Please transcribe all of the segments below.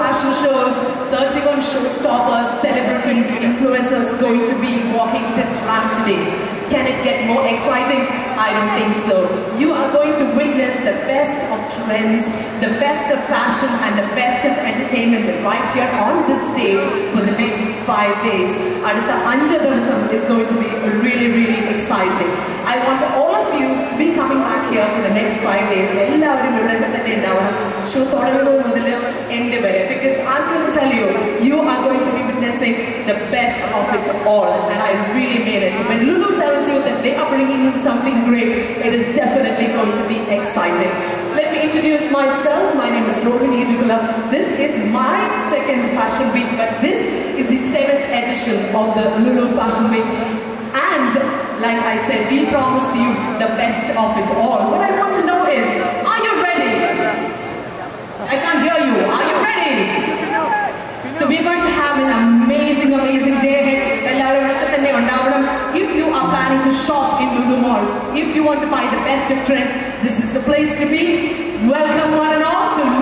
fashion shows, 31 showstoppers, celebrities, influencers going to be walking this ramp today. Can it get more exciting? I don't think so. You are going to witness the best of trends, the best of fashion, and the best of entertainment right here on this stage for the next five days. അടുത്ത അഞ്ച് ദിവസം is going to be really, really exciting. I want all of you to be coming back here for the next five days. എല്ലാവരും ഇവിടെ തന്നെ ഉണ്ടാവണം show തുടങ്ങുന്നത് മുതൽ എന്റെ വരെ because I'm going to tell you, you the best of it all. And I really mean it. When Lulu tells you that they are bringing you something great, it is definitely going to be exciting. Let me introduce myself. My name is Rohini Dugula. This is my second Fashion Week, but this is the seventh edition of the Lulu Fashion Week. And like I said, we promise you the best of it all. What I want to know is, are you ready? I can't hear you. Are you to shop in Lulu Mall, if you want to buy the best of trends, this is the place to be. Welcome one and all to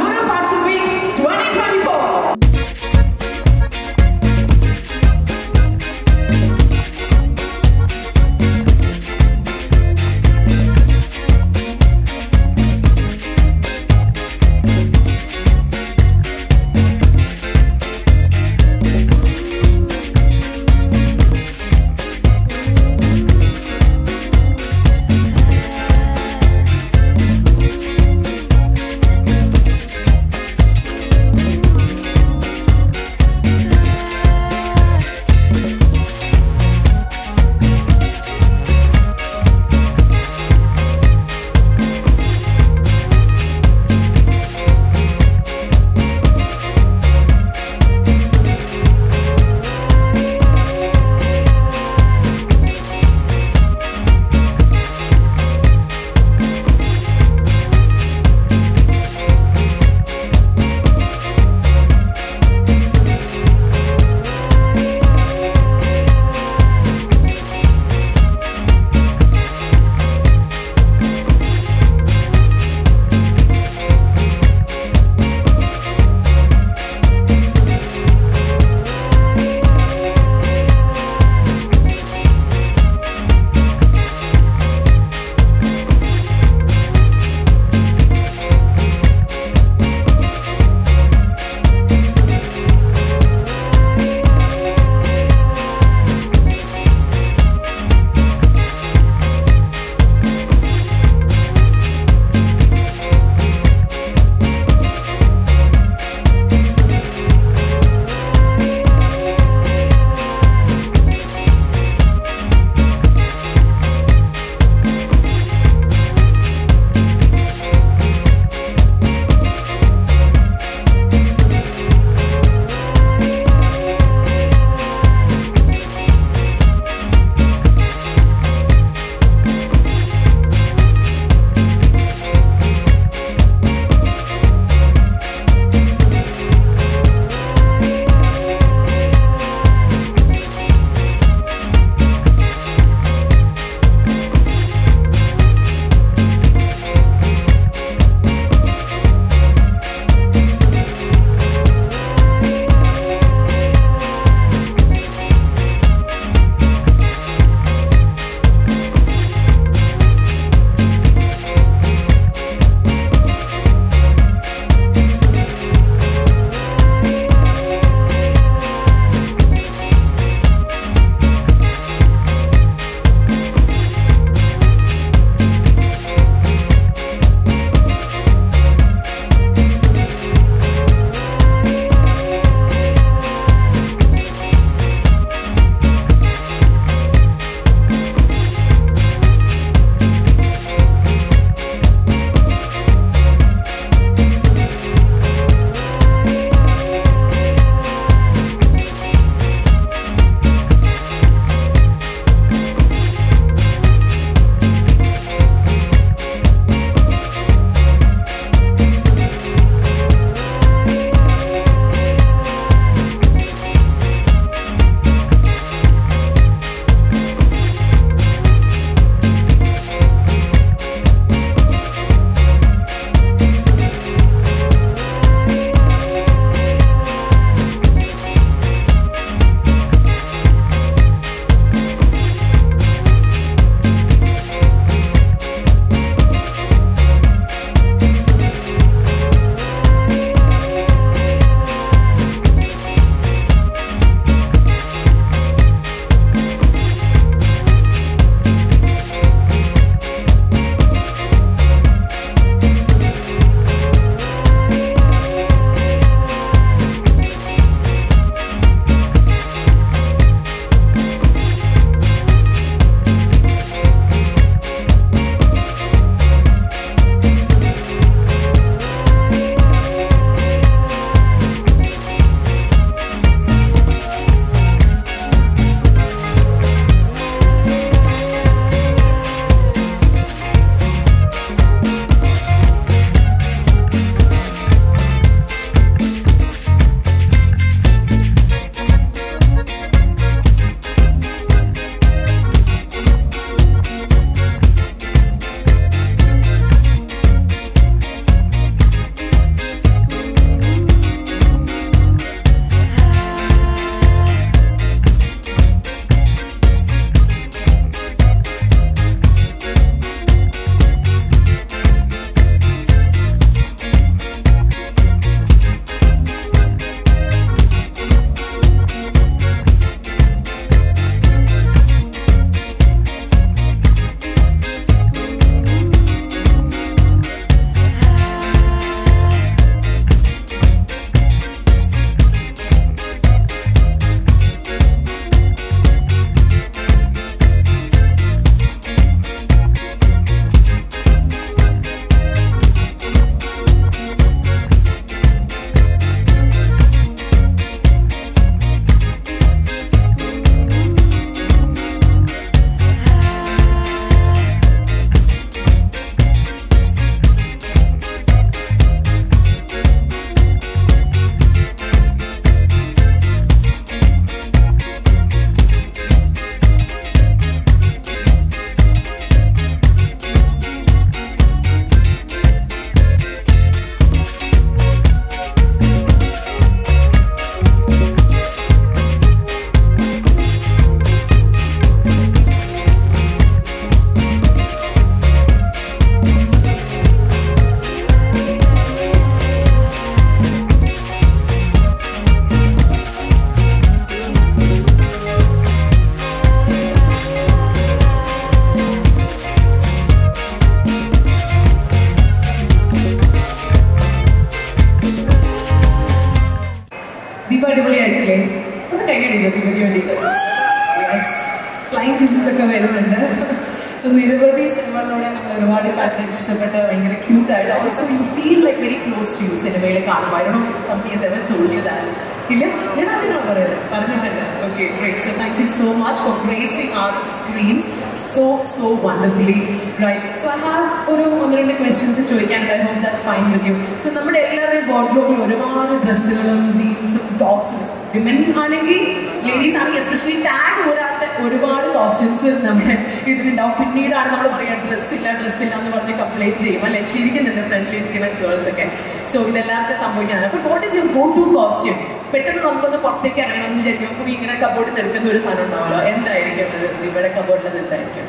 so നിരവധി സിനിമകളിലൂടെ നമ്മൾ ഒരുപാട് കണ്ട് ഇഷ്ടപ്പെട്ട് ഭയങ്കര ക്യൂട്ടായിട്ട് also you feel like very close to you സിനിമയിൽ കാണുമ്പോൾ I do something is ever told you that. ഇല്ല? ഞാൻ അതിനാണ് പറയുന്നത് പറഞ്ഞിട്ടുണ്ട്. Okay great so thank you so much for gracing our screens so so wonderfully right so I have ഒരു ഒന്ന് രണ്ട് ക്വസ്റ്റ്യൻസ് ചോദിക്കാനുണ്ട്. I hope that's fine with you so നമ്മുടെ എല്ലാവരുടെയും വാർഡ്രോബിൽ ഒരുപാട് ഡ്രസ്സുകളും ജീൻസും ടോപ്സും വിമൻ ആണെങ്കിൽ ലേഡീസ് ആണെങ്കിൽ എസ്പെഷ്യലി ടാഗ് പോരാത്ത ഒരുപാട് കോസ്റ്റ്യൂംസ് നമ്മുടെ ഇതിലുണ്ടാവും. പിന്നീടാണ് നമ്മൾ പറയുക ഡ്രസ്സില്ല ഡ്രസ്സില്ല എന്ന് പറഞ്ഞ് കംപ്ലൈന്റ് ചെയ്യും. അല്ലെ? ചിരിക്കുന്നുണ്ട് ഫ്രണ്ടിൽ ഇരിക്കുന്ന ഗേൾസ് ഒക്കെ. സോ ഇതെല്ലാവർക്കും സംഭവിക്കാണ്. അപ്പോൾ what is you go to costume പെട്ടെന്ന് നമുക്കൊന്ന് പുറത്തേക്ക് ഇറങ്ങണം എന്ന് വിചാരിക്കും. അപ്പോൾ ഇങ്ങനെ കബോർഡിൽ നിൽക്കുന്ന ഒരു സാധനം ഉണ്ടാവുമല്ലോ. എന്തായിരിക്കും ഇവിടെ കബോർഡിൽ എന്തായിരിക്കും?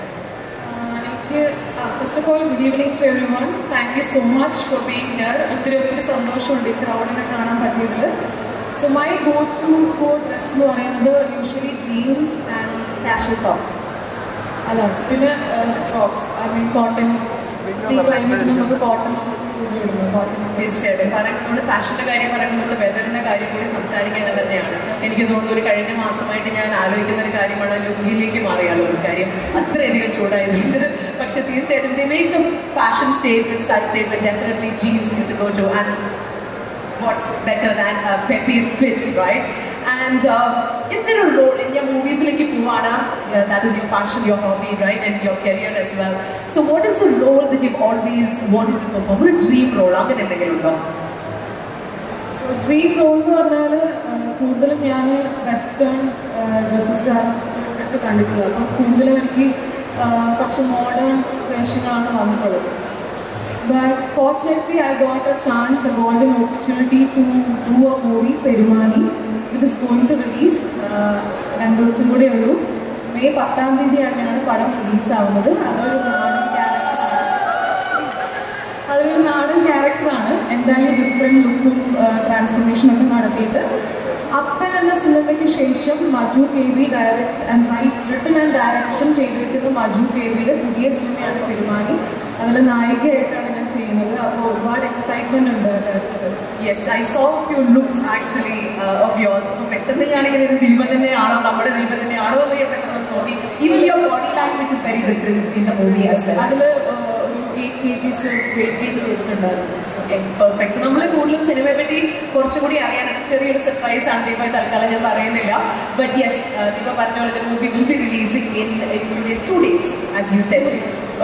First of all good evening to everyone thank you so much for being here ഒത്തിരി ഒത്തിരി സന്തോഷമുണ്ട് ഈ ക്രൗഡിനെ കാണാൻ പറ്റിയതിൽ so my go to go dress എന്ന് പറയുന്നത് usually jeans and casual top അല്ല പിന്നെ ഫ്രോക്സ് ഐ മീൻ കോട്ടൺ ഈ ക്ലൈമറ്റിൽ നമുക്ക് കോട്ടൺ തീർച്ചയായിട്ടും. കാരണം നമ്മൾ ഫാഷന്റെ കാര്യം പറയുമ്പോൾ നമ്മൾ വെതറിന്റെ കാര്യം കൂടി സംസാരിക്കേണ്ടത് തന്നെയാണ്. എനിക്ക് തോന്നുന്നു ഒരു കഴിഞ്ഞ മാസമായിട്ട് ഞാൻ ആലോചിക്കുന്ന ഒരു കാര്യമാണ് ലുങ്കിയിലേക്ക് മാറിയാലോ ഒരു കാര്യം. അത്രയധികം ചൂടായിരുന്നു. പക്ഷെ തീർച്ചയായിട്ടും they make fashion statement style statement definitely jeans is go to and what's better than Peppy fit right and is there a role in ഞാൻ മൂവീസിലേക്ക് പോവാണ് that is your passion your hobby right and your career as well so what is a role that you always wanted to perform ഒരു dream role അങ്ങനെ എന്തെങ്കിലും ഉണ്ടോ so dream role എന്ന് പറഞ്ഞാൽ കൂടുതലും ഞാൻ വെസ്റ്റേൺ ഡ്രസ്സസ് ഒക്കെ കണ്ടിട്ടുള്ളത് അപ്പം കൂടുതലും എനിക്ക് ആ, കുറച്ച് മോഡേൺ വേഷനാണ് വന്നിട്ടുള്ളത് but fortunately I got a chance I got an opportunity to do a movie Perumani which is going to release രണ്ട് ദിവസം കൂടെ ഉള്ളൂ. മെയ് പത്താം തീയതിയാണ് പടം റിലീസാവുന്നത് അതൊരു നാടൻ ക്യാരക്ടറാണ് അതൊരു നാടൻ ക്യാരക്ടറാണ് എന്തായാലും ഡിഫറെന്റ് ലുക്കും ട്രാൻസ്ഫോർമേഷനും ഒക്കെ നടത്തിയിട്ട്. അപ്പൻ എന്ന സിനിമയ്ക്ക് ശേഷം Maju K V direct and write written and direction ചെയ്തിരിക്കുന്ന മജു കെ വിയുടെ പുതിയ സിനിമയാണ് പെരുമാനി അതിൽ നായികയായിട്ടാണ് ചെയ്യുന്നത്. അപ്പോൾ ഒരുപാട് എക്സൈറ്റ്മെന്റ് ഉണ്ട്. Yes I saw few looks actually of yours അപ്പോൾ പെട്ടെന്ന് ഞാനിങ്ങനെ ഒരു ദീപം തന്നെയാണോ നമ്മുടെ ദീപം തന്നെയാണോ എന്ന് ഞാൻ പെട്ടെന്ന് നോക്കി. Even your body language is very different in the movie അതിൽ ഒരു എയ്റ്റ് കെ ജിസ് വെയിറ്റ് ചെയ്തിട്ടുണ്ടായിരുന്നു പെർഫെക്റ്റ് നമ്മൾ കൂടുതലും സിനിമയെ പറ്റി കുറച്ചുകൂടി അറിയാനാണ്. ചെറിയൊരു സർപ്രൈസ് ആണ് ദീപ. തൽക്കാലം ഞാൻ പറയുന്നില്ല. ബട്ട് യെസ് ദീപ പറഞ്ഞ പോലെ movie will be releasing in few days two days as you said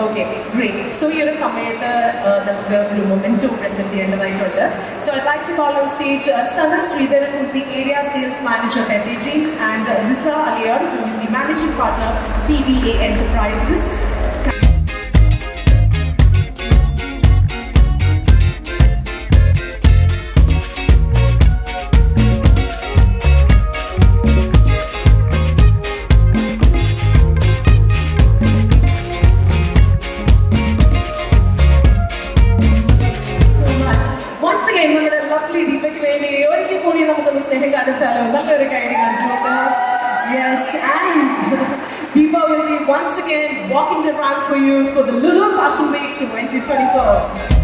okay great so ഈ ഒരു സമയത്ത് നമുക്ക് ഒരു മൊമെന്റോ പ്രസന്റ് ചെയ്യേണ്ടതായിട്ടുണ്ട്. So I like to call on stage Sanal Sreedharan who is the area sales manager Peppy jeans and Riza Aliyar who is the managing partner T V A enterprises 24.